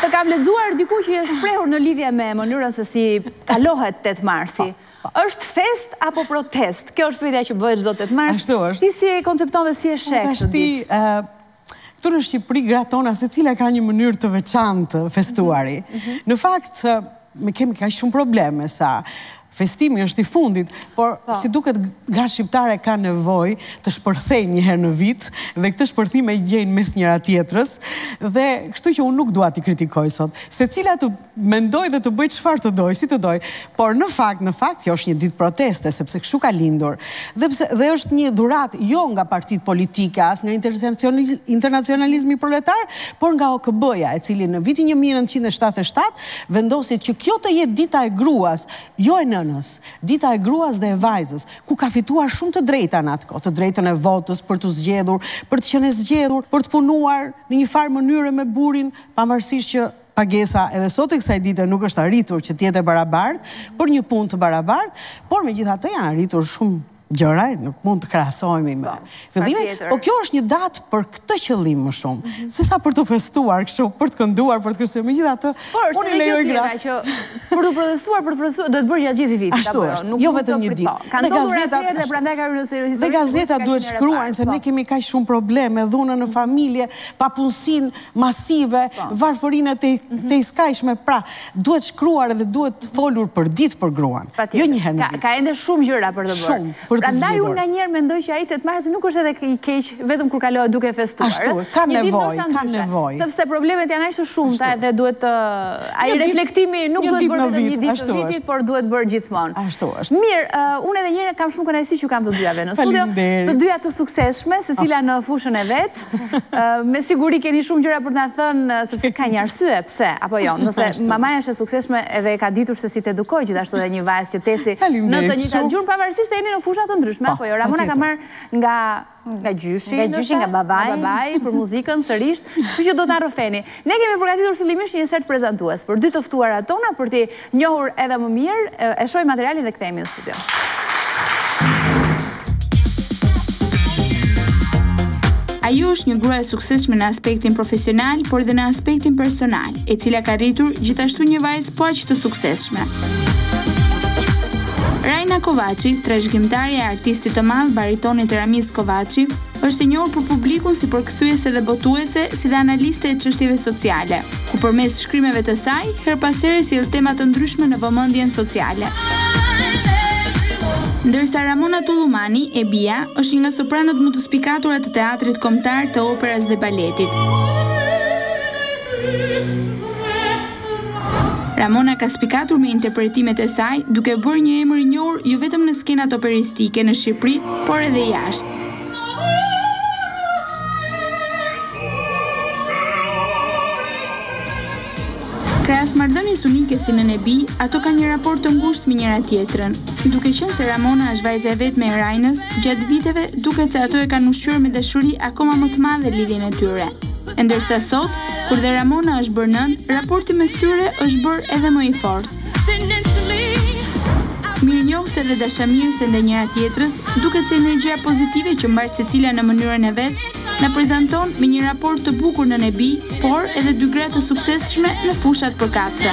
Të kam lexuar diku që je shprehur në lidhje me mënyrën se si kalohet 8 marsi. Është festë apo protest? Kjo është pyetja që bëhet çdo 8 mars. Ashtu është. Ti si e koncepton dhe si e sheh këtë ditë? Këtu në Shqipëri gratë tona secila ka një mënyrë të veçantë të festuari. Mhm, mhm. Në fakt, ne kemi kaq shumë probleme sa Festimi është i fundit, por si duket gratë shqiptare kanë nevojë të shpërthejnë një herë në vit dhe këtë shpërthim e gjejnë mes njëra-tjetrës dhe kështu që unë nuk dua t'i kritikoj sot. Secila të mendojë dhe të bëjë çfarë të dojë, si të dojë, por në fakt, në fakt kjo është një ditë proteste sepse kështu ka lindur. Dhe është një dhuratë jo nga partitë politike, as nga internacionalizmi proletar, por nga OKB-ja, e cila në vitin një mijë e nëntëqind e shtatëdhjetë e shtatë Vendosi që kjo të jetë dita e gruas, jo e nënës, dita e gruas dhe e vajzës, ku ka fituar shumë të drejta në atë kohë, të drejtën e votës, për të zgjedhur, për të qenë e zgjedhur, për të punuar në një farë mënyre me burrin, pavarësisht që pagesa edhe sot e kësaj dite nuk është arritur që të jetë e barabartë, për një punë të barabartë, por megjithatë janë arritur shumë gjëra, nuk mund të krahasohemi me po, fillimin, po kjo është një datë për këtë qëllim më shumë, mhm. sesa për të festuar, kështu, për të kënduar, për të kërcyer, megjithatë, po, unë i lejoj gratë. Që, për të protestuar, për të protestuar, duhet bërë gjatë gjithë vitit. Ashtu është, jo, jo vetëm një ditë. Kanë të dhurë atjerë dhe prandaj ka rrënë sërë historisë. Dhe gazetat duhet të shkruajnë, se ne po. kemi kaq shumë probleme, dhunën në familje, papunësinë, masive, varfërinë e tejskajshme, pra duhet shkruar edhe duhet folur përditë për gruan, jo një herë në vit. Ka ende shumë gjëra për të bërë. Shumë, për të zgjidhur. Prandaj unë nganjëherë mendoj që ai tetë marsi nuk është edhe i keqë, vetëm kur kalohet duke festuar. Ashtu, ka nevojë, ka nevojë. Sepse problemet janë aq të shumta edhe duhet të... Ai reflektimi nuk duhet bërë vetëm një ditë të vitit, por duhet bërë gjithmonë. Ashtu është. Mirë, unë edhe një herë kam shumë kënaqësi që ju kam të dyjave në studio, të dyja të suksesshme, secila në fushën e vet. Me siguri keni shumë gjëra për të na thënë, sepse ka një arsye pse, apo jo, nëse mamaja është e suksesshme edhe e ka ditur se si të edukojë gjithashtu edhe një vajzë që të ecë në të njëjtat gjurmë, pavarësisht se jeni në fusha të ndryshme, po, apo jo, Ramona ka marrë nga nga gjyshi, nga gjyshi, nga babai, nga babai për muzikën sërish, kështu që do ta rrëfeni. Ne kemi përgatitur fillimisht një insert prezantues për dy të ftuarat tona për të Njohur edhe më mirë, e shohim materialin dhe kthehemi në studio. Ajo është një grua e suksesshme në aspektin profesional, por dhe në aspektin personal, e cila ka rritur gjithashtu një vajzë po aq të suksesshme. Rajna Kovaçi, trashëgimtarja e artistit të madh, baritonit Ramiz Kovaçi, Është e njohur për publikun si përkthyese dhe botuese, si dhe analiste e çështjeve sociale, ku përmes shkrimeve të saj, herë pas here sjell tema të ndryshme në vëmendjen sociale. Ndërsa Ramona Tullumani, e bija, është një nga sopranot më të spikatura të Teatrit Kombëtar, të Operas dhe Baletit. Ramona ka spikatur me interpretimet e saj, duke bërë një emër i njohur jo vetëm në skenat operistike në Shqipëri, por edhe jashtë. Krahas marrëdhënies unike si nënë e bijë, ato kanë një raport të ngushtë me njëra-tjetrën. Duke qenë se Ramona është vajza e vetme e Rainës, gjatë viteve, duket se ato e kanë ushqyer me dashuri akoma më të madhe lidhjen e tyre. E ndërsa sot, kur dhe Ramona është bërë nënë, raporti mes tyre është bërë edhe më i fortë. Mirënjohëse dhe dashamirëse ndaj njëra-tjetrës, duket se energjia pozitive që mbart secila në mënyrën e vet, na prezanton me një raport të bukur nënë e bijë, por edhe dy gra të suksesshme në fushat përkatëse.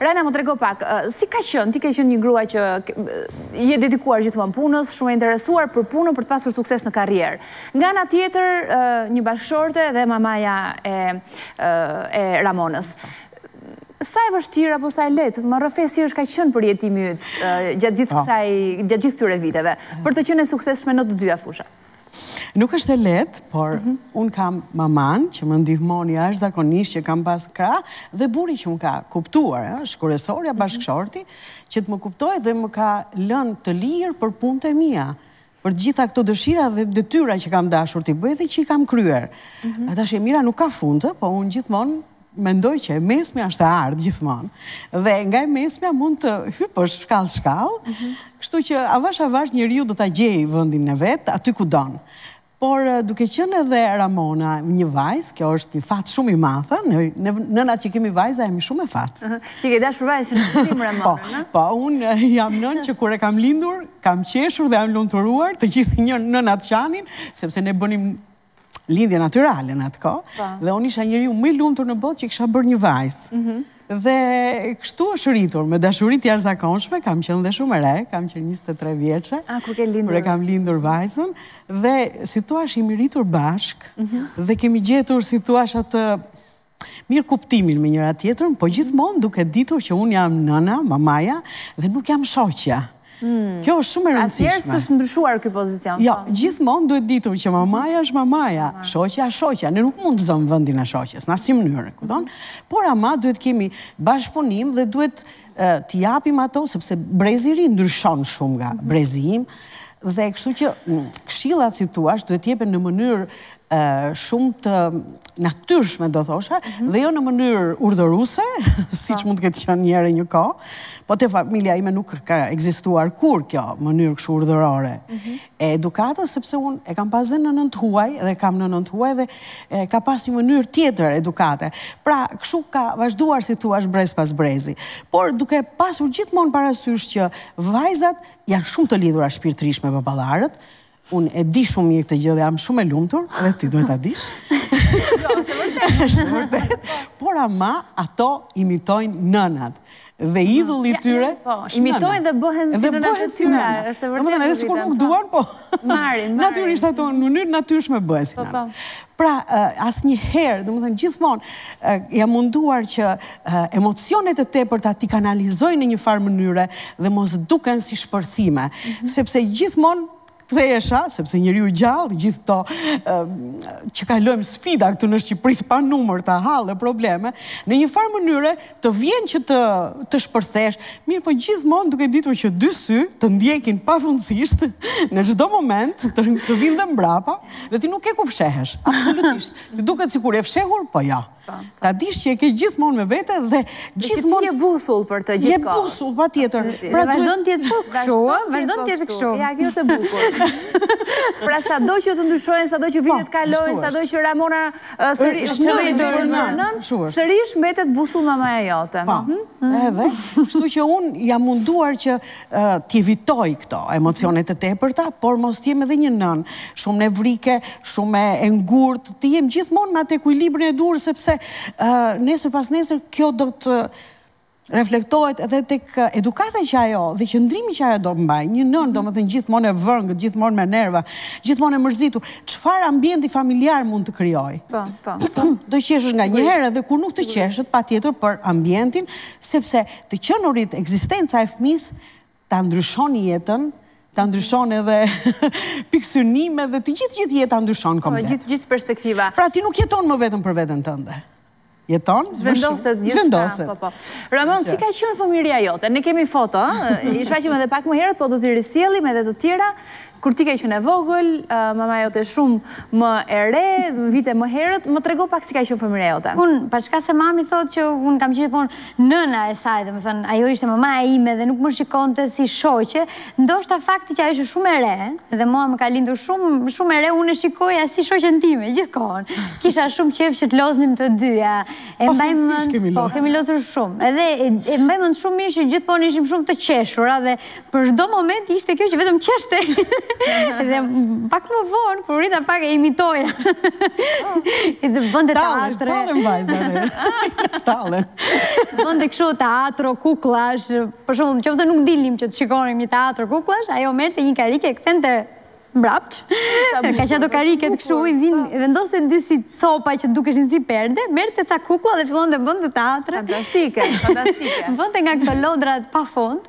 Raina më trego pak, si ka qenë, ti ke qenë një grua që je dedikuar gjithmonë punës, shumë e interesuar për punën për të pasur sukses në karrierë. Nga ana tjetër, një bashkëshorte dhe mamaja e e Ramonës. Sa e vështirë apo sa e lehtë, më rrëfe si është ka qenë përjetimi yt gjatë gjithë kësaj, gjatë gjithë këtyre viteve, për të qenë e suksesshme në të dyja fushat? Nuk është e lehtë, por mhm. unë kam mamanë që më ndihmon jashtëzakonisht që kam pas krah dhe burri që më ka kuptuar, eh, është kryesorja, mhm. bashkëshorti, që të më kuptojë dhe më ka lënë të lirë për punët e mia, për të gjitha këto dëshira dhe detyra që kam dashur t'i bëj dhe që i kam kryer. Mhm. A, tash e mira nuk ka fund, po unë gjithmonë Mendoj që e mesmja është e artë gjithmonë. Dhe nga e mesmja mund të hipësh shkallë-shkallë, mhm. kështu që avash-avash njeriu do ta gjejë vendin e vet, aty ku don. Por duke qenë edhe Ramona një vajzë, kjo është një fat shumë i madh, nënat që kemi vajzë, a jemi shumë me fat. Ti ke dashur vajzë që në të timë Ramona, po, në? Po, unë jam nënë që kur e kam lindur, kam qeshur dhe jam lumturuar, të gjitha nënat qanin, sepse ne bënim lindje natyrale në atë kohë, po. dhe unë isha njeriu më i lumtur në botë që kisha bërë një vajzë. Mhm. Dhe kështu është rritur, me dashuri të jashtëzakonshme, kam qenë dhe shumë e re, kam qenë 23 vjeçe. A, kur ke lindur? Kur e kam lindur vajzën, dhe si të thuash jemi rritur bashkë, mhm. dhe kemi gjetur si të thuash atë mirëkuptimin me njëra-tjetrën, po gjithmonë duke ditur që unë jam nëna, mamaja, dhe nuk jam shoqja. Hmm. Kjo është shumë e rëndësishme. Asnjëherë s'është ndryshuar ky pozicion. Jo, po. gjithmonë duhet ditur që mamaja është mamaja, shoqja shoqja. Ne nuk mund të zëmë vendin e shoqes, në asnjë mënyrë, kupton? Por ama duhet të kemi bashkëpunim dhe duhet t'i japim ato, sepse brezi i ri ndryshon shumë nga mhm. brezi im, dhe kështu që këshillat si të thuash, duhet të jepen në mënyrë shumë të natyrshme, do thosha, mhm. dhe jo në mënyrë urdhëruse, siç po. mund të ketë qenë njëherë e një kohë, po te familja ime nuk ka ekzistuar kurrë kjo mënyrë kështu urdhërore. Mhm. e edukatës sepse unë e kam pas dhe nënën të huaj dhe kam nënën të huaj dhe ka pas një mënyrë tjetër edukate. Pra, kështu ka vazhduar si të thuash brez pas brezi. Por, duke pasur gjithmonë parasysh që vajzat janë shumë të lidhura shpirtërisht me baballarët, unë e di shumë mirë këtë gjë dhe jam shumë e lumtur, dhe ti duhet ta dish. Jo, është vërtet. Por ama ato imitojnë nënat. dhe idhulli i tyre. Po, imitojnë dhe bëhen si nënat e tyre, është e vërtetë. Domethënë edhe sikur nuk duan, po. Marrin, natyrisht ato në mënyrë të natyrshme bëhen si po, nëna. Po. Pra, asnjëherë, domethënë gjithmonë jam munduar që emocionet e tepërta t'i kanalizoj në një farë mënyre dhe mos duken si shpërthime, mhm. sepse gjithmonë kthehesha, sepse njeriu i gjallë, gjithë këto që kalojmë sfida këtu në Shqipëri të panumër, të, halle, probleme, në një farë mënyre të vjen që të, të shpërthesh, mirëpo gjithmonë duke ditur që dy sy të ndjekin pafundësisht në çdo moment të, të vijnë dhe mbrapa dhe ti nuk ke ku fshehesh, absolutisht. Duket sikur je fshehur, po jo. Jo. Ta dish që e ke gjithmonë me vete dhe gjithmonë... Dhe që ti je busull për të gjithë kohën. Je busull, patjetër. Pra pra vazhdon të jetë po kështu, vazhdon të jetë po kështu. Ja, kjo është e bukur. Pra sado që të ndryshojnë, sado që po, vitet kalojnë, sado që Ramona sërish në i dërë në nënën, sërish mbetet busull mamaja jote. Pa, mhm. edhe, kështu që unë jam munduar që t'i evitoj këto emocionet e tepërta, por mos të jem edhe një nënë, shumë nevrike, shumë e ngurtë, të jem gjithmonë në atë ekuilibrin e duhur, sepse nesër pasnesër kjo do të reflektohet edhe tek edukata që ajo dhe qëndrimi që ajo do të mbajë, një nënë, domethënë gjithmonë e vëngër, gjithmonë me nerva, gjithmonë e mërzitur, çfarë ambienti familjar mund të krijojë? Po, po, po. Do qeshësh nganjëherë dhe kur nuk të qeshet, patjetër për ambientin, sepse të qenurit, ekzistenca e fëmijës, ta ndryshon jetën, ta ndryshon edhe pikësynimet dhe të gjithë gjithë jeta ndryshon po, komplet. Gjithë gjithë perspektiva. Pra ti nuk jeton më vetëm për veten tënde. Jeton? Zhvendoset gjithçka, po, po. Ramon, si ka qenë fëmijëria jote? Ne kemi foto, i shfaqëm edhe pak më herët, po do t'i risjellim edhe të tjera. Kur ti ke qenë e vogël, mamaja jote shumë më e re, vite më herët, më trego pak si ka qenë fëmijëria jote. Unë, paçka se mami thotë që unë kam qenë gjithmonë nëna e saj, domethënë ajo ishte mamaja ime dhe nuk më shikonte si shoqe, ndoshta fakti që ajo ishte shumë e re dhe mua më ka lindur shumë, shumë e re, unë e shikoja si shoqen time gjithkohën. Kisha shumë qejf që të loznim të dyja. E mbaj mend, po kemi lozur shumë. Edhe e mbaj mend shumë mirë që gjithmonë ishim shumë të qeshura dhe për çdo moment ishte kjo që vetëm qeshte. dhe pak më vonë, kur u rrita pak e imitoja. Edhe bënte teatre. Talent, vajza. Talent. Bënte kështu teatro kukullash. Për shembull, që vetë nuk dilnim që të shikonim një teatro kukullash, ajo merrte një karrige, kthente mbrapsht. Nga që ato karriget kështu, i vinë, po. vendoste dy si copa që dukeshin si perde, merrte ca kukulla dhe fillonte bënte teatre. Fantastike, fantastike. Bënte nga këto lodrat pa fund.